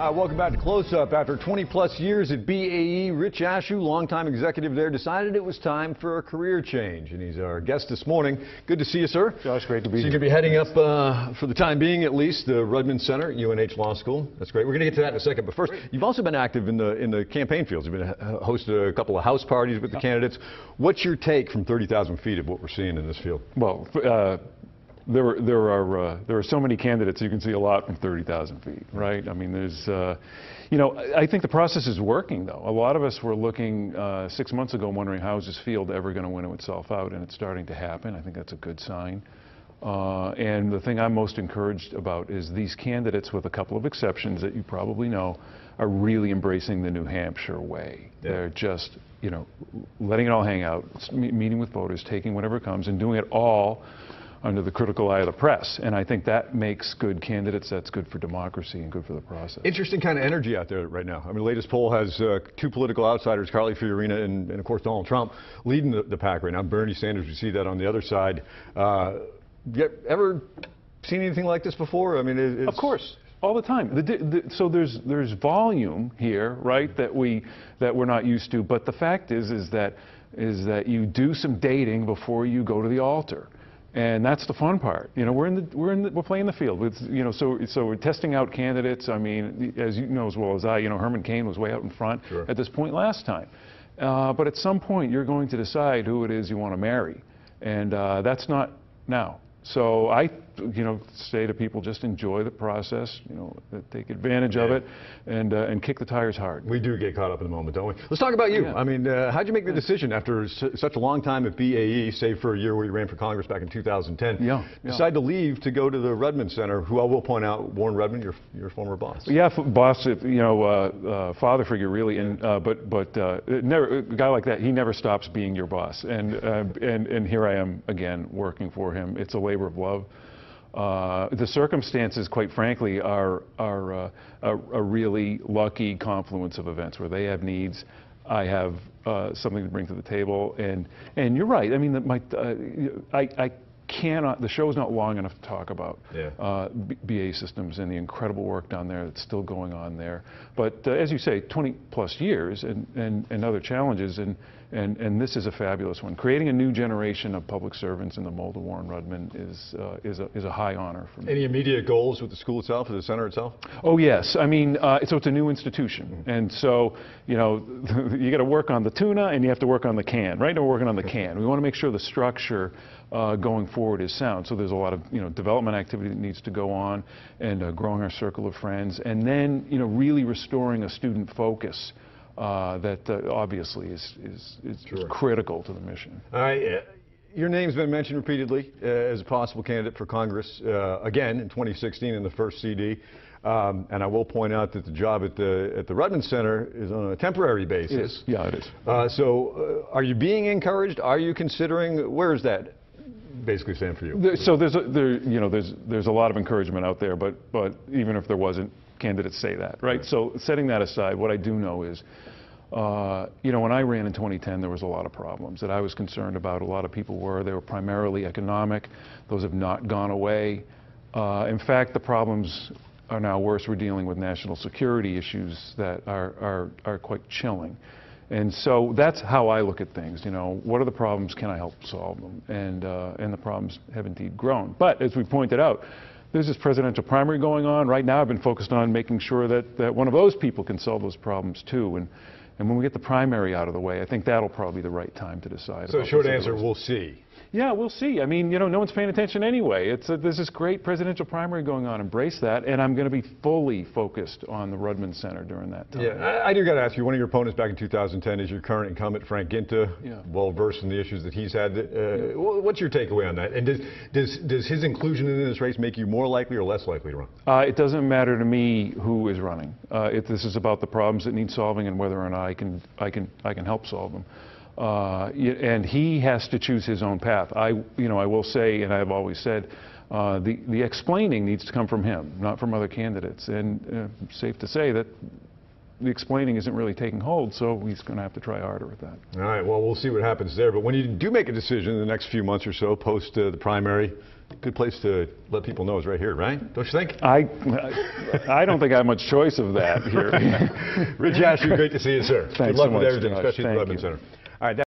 Uh, welcome back to Close Up. After 20 plus years at BAE, Rich Ashooh, longtime executive there, decided it was time for a career change. And he's our guest this morning. Good to see you, sir. Josh, great to be so here. You're going to be heading up, uh, for the time being at least, the Rudman Center, at UNH Law School. That's great. We're going to get to that in a second. But first, you've also been active in the in the campaign fields. You've been uh, hosted a couple of house parties with the candidates. What's your take from 30,000 feet of what we're seeing in this field? Well, there, there are uh, there are so many candidates. You can see a lot from 30,000 feet, right? I mean, there's, uh, you know, I think the process is working though. A lot of us were looking uh, six months ago, wondering how is this field ever going to winnow itself out, and it's starting to happen. I think that's a good sign. Uh, and the thing I'm most encouraged about is these candidates, with a couple of exceptions that you probably know, are really embracing the New Hampshire way. Yeah. They're just, you know, letting it all hang out, meeting with voters, taking whatever comes, and doing it all under the critical eye of the press. And I think that makes good candidates. That's good for democracy and good for the process. Interesting kind of energy out there right now. I mean, the latest poll has uh, two political outsiders, Carly Fiorina and, and of course, Donald Trump, leading the, the pack right now. Bernie Sanders, we see that on the other side. Uh, you ever seen anything like this before? I mean, it, it's, Of course, all the time. The, the, so there's there's volume here, right? That we that we're not used to. But the fact is, is that is that you do some dating before you go to the altar. And that's the fun part. You know, we're in the we're in the, we're playing the field. With, you know, so so we're testing out candidates. I mean, as you know as well as I, you know, Herman Cain was way out in front Sure. at this point last time. Uh, but at some point, you're going to decide who it is you want to marry, and uh, that's not now. So I, you know, say to people, just enjoy the process. You know, take advantage of it, and uh, and kick the tires hard. We do get caught up in the moment, don't we? Let's talk about you. Yeah. I mean, uh, how'd you make the decision after such a long time at BAE, save for a year where you ran for Congress back in 2010, Yeah, yeah. decide to leave to go to the Rudman Center, who I will point out, Warren Rudman, your, your former boss. Yeah, f- boss, you know, uh, uh, father figure really, and uh, but but uh, never a guy like that, he never stops being your boss, and uh, and and here I am again working for him. It's a labor of love. Uh, the circumstances, quite frankly, are are uh, a, a really lucky confluence of events where they have needs. I have uh, something to bring to the table, and and you're right. I mean, the, my uh, I I cannot. The show is not long enough to talk about Yeah. uh, B- BAE Systems and the incredible work down there that's still going on there. But uh, as you say, 20 plus years and, and, and other challenges, and, and, and this is a fabulous one. Creating a new generation of public servants in the mold of Warren Rudman is, uh, is, a, is a high honor for me. Any immediate goals with the school itself, or the center itself? Oh yes, I mean, uh, so it's a new institution, and so you know, you got to work on the tuna and you have to work on the can. Right now, we're working on the can. We want to make sure the structure uh, going forward is sound. So there's a lot of you know development activity that needs to go on, and uh, growing our circle of friends, and then you know really restoring a student focus. Uh, that uh, obviously is, is, is, is Sure. critical to the mission. All right. uh, Your name's been mentioned repeatedly uh, as a possible candidate for Congress uh, again in 2016 in the first CD. Um, and I will point out that the job at the at the Rudman Center is on a temporary basis. It is. Yeah, it is. Uh, so, uh, are you being encouraged? Are you considering? Where is that basically stand for you? There, so there's a, there, you know, there's there's a lot of encouragement out there, but but even if there wasn't, candidates say that, right? Right. So setting that aside, what I do know is, uh, you know, when I ran in 2010, there was a lot of problems that I was concerned about. A lot of people were. They were primarily economic. Those have not gone away. Uh, in fact, the problems are now worse. We're dealing with national security issues that are are, are quite chilling. And so that's how I look at things. You know, what are the problems? Can I help solve them? And uh, and the problems have indeed grown. But as we pointed out, there's this presidential primary going on right now. I've been focused on making sure that that one of those people can solve those problems too. And and when we get the primary out of the way, I think that'll probably be the right time to decide. So, short answer, we'll see. Yeah, we'll see. I mean, you know, no one's paying attention anyway. It's a, there's this great presidential primary going on. Embrace that, and I'm going to be fully focused on the Rudman Center during that time. Yeah, I, I do got to ask you. One of your opponents back in 2010 is your current incumbent, Frank Guinta. Yeah. Well versed in the issues that he's had. Uh, wh- What's your takeaway on that? And does, does does his inclusion in this race make you more likely or less likely to run? Uh, it doesn't matter to me who is running. Uh, it, this is about the problems that need solving and whether or not I can, I can, I can help solve them. Uh, and he has to choose his own path. I, you know, I will say, and I've always said, uh, the, the explaining needs to come from him, not from other candidates. And uh, safe to say that the explaining isn't really taking hold, so he's going to have to try harder with that. All right. Well, we'll see what happens there. But when you do make a decision in the next few months or so, post uh, the primary, good place to let people know is right here, right? Don't you think? I, I don't think I have much choice of that here. Rich Ashooh, great to see you, sir. Thanks Good luck so with much, everything, especially at the Thank Rudman you. Center.